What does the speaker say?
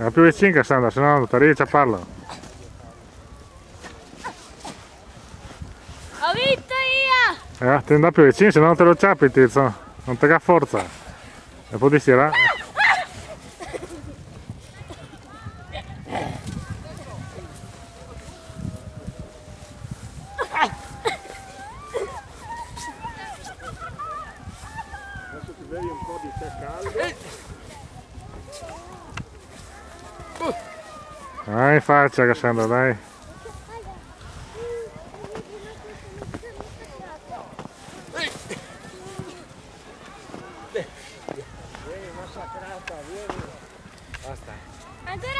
Ma più vicino Cassandra, se no non ti riesci a farlo. Ho vinto io! Eh, ti andare più vicino, se no non te lo ciappi tizio. Non te ha forza. E poi ti stirare. Adesso ti bevi un po' di tè caldo. Aj, fájtsága sandod, aj. Aztán.